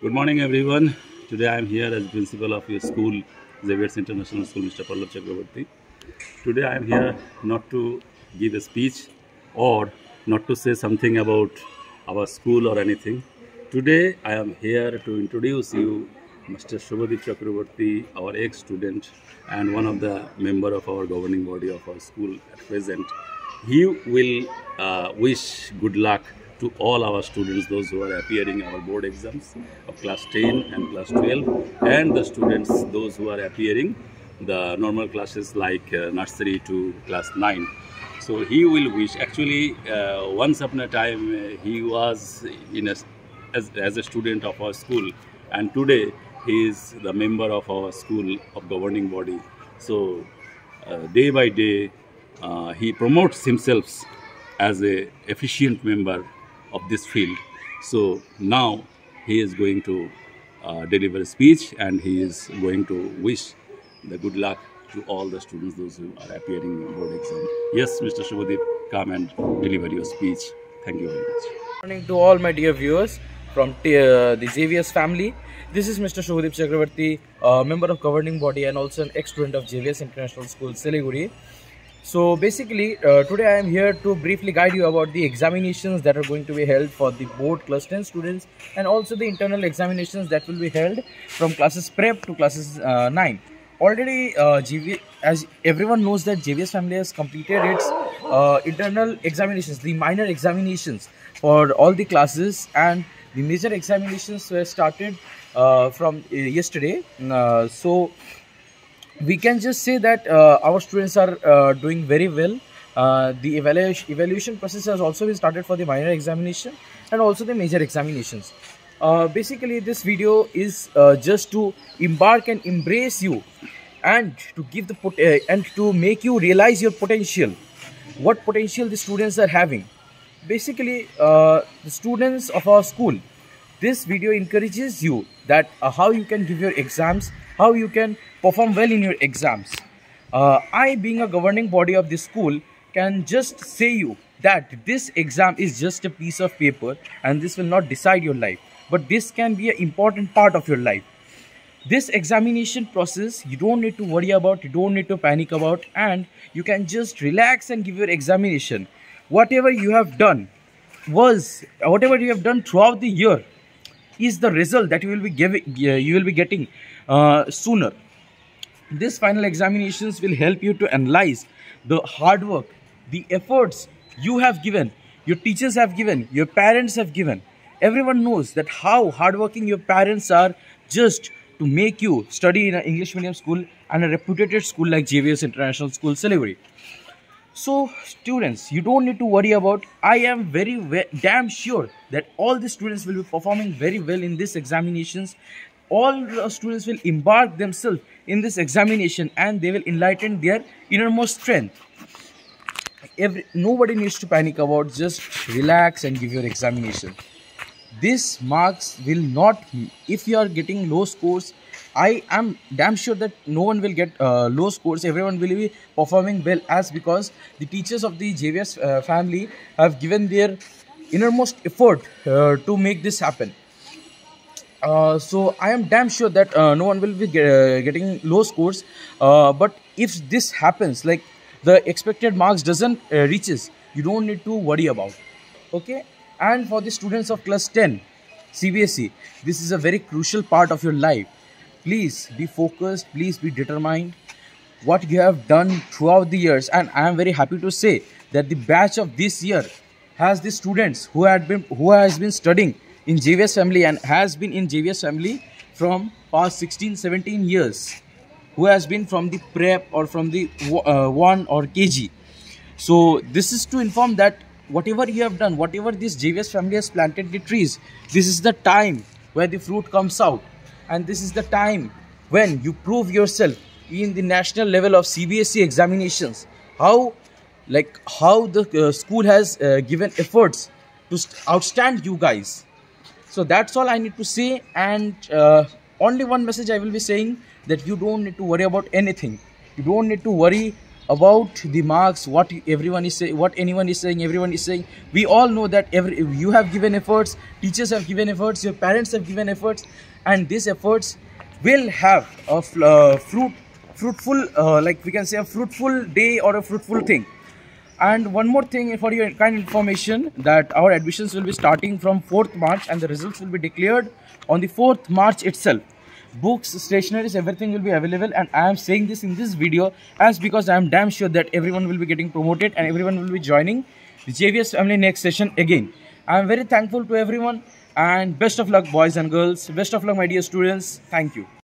Good morning, everyone. Today I am here as principal of your school, Xavier's International School, Mr. Pallab Chakravarti. Today I am here not to give a speech or not to say something about our school or anything. Today I am here to introduce you Mr. Shubhadeep Chakravarti, our ex-student and one of the member of our governing body of our school at present. He will uh, wish good luck to all our students, those who are appearing our board exams of class 10 and class 12, and the students, those who are appearing the normal classes like uh, nursery to class 9. So he will wish. Actually, uh, once upon a time, uh, he was in a, as, as a student of our school, and today he is the member of our school of governing body. So uh, day by day, uh, he promotes himself as a efficient member of this field. So now he is going to uh, deliver a speech and he is going to wish the good luck to all the students, those who are appearing in board exam. Yes, Mr. Shubhadeep, come and deliver your speech. Thank you very much. morning to all my dear viewers from uh, the JVS family. This is Mr. Shubhadeep Chakravarti, uh, member of governing body and also an ex-student of JVS International School, Siliguri. So basically, uh, today I am here to briefly guide you about the examinations that are going to be held for the board class 10 students and also the internal examinations that will be held from classes prep to classes uh, 9. Already, uh, GV, as everyone knows that JVS family has completed its uh, internal examinations, the minor examinations for all the classes and the major examinations were started uh, from uh, yesterday. Uh, so we can just say that uh, our students are uh, doing very well. Uh, the evaluation evaluation process has also been started for the minor examination and also the major examinations. Uh, basically, this video is uh, just to embark and embrace you, and to give the uh, and to make you realize your potential, what potential the students are having. Basically, the students of our school this video encourages you that how you can give your exams how you can perform well in your exams. Uh, i being a governing body of this school can just say you that this exam is just a piece of paper and this will not decide your life. But this can be an important part of your life. This examination process you don't need to worry about you don't need to panic about and you can just relax and give your examination. Whatever you have done was whatever you have done throughout the year is the result that you will be giving uh, you will be getting uh, sooner this final examinations will help you to analyze the hard work the efforts you have given your teachers have given your parents have given everyone knows that how hardworking your parents are just to make you study in an english medium school and a reputed school like jvs international school Siliguri. So, students, you don't need to worry about. I am very ve- damn sure that all the students will be performing very well in these examinations. All the students will embark themselves in this examination and they will enlighten their innermost strength. Every, nobody needs to panic about. Just relax and give your examination. This marks will not. If you are getting low scores, I am damn sure that no one will get uh, low scores. Everyone will be performing well as because the teachers of the JVS uh, family have given their innermost effort uh, to make this happen. Uh, so I am damn sure that uh, no one will be ge- uh, getting low scores. But if this happens, like the expected marks doesn't reaches, you don't need to worry about. Okay. And for the students of class 10, CBSE, this is a very crucial part of your life. Please be focused. Please be determined. What you have done throughout the years, and I am very happy to say that the batch of this year has the students who had been who has been studying in JVS family and has been in JVS family from past 16 17 years who has been from the prep or from the uh, 1 or kg so this is to inform that whatever you have done whatever this JVS family has planted the trees this is the time where the fruit comes out and this is the time when you prove yourself in the national level of CBSE examinations. How like how the uh, school has uh, given efforts to outstand you guys. So that's all i need to say and uh, only one message i will be saying that you don't need to worry about anything. You don't need to worry about the marks what everyone is saying what anyone is saying everyone is saying. We all know that every you have given efforts teachers have given efforts your parents have given efforts and these efforts will have a uh, fruit fruitful uh, like we can say a fruitful day or a fruitful thing. And one more thing for your kind information that our admissions will be starting from 4th march and the results will be declared on the 4th march itself. Books stationaries everything will be available and i am saying this in this video as because i am damn sure that everyone will be getting promoted and everyone will be joining the jvs family next session again. I am very thankful to everyone and best of luck boys and girls. Best of luck my dear students. Thank you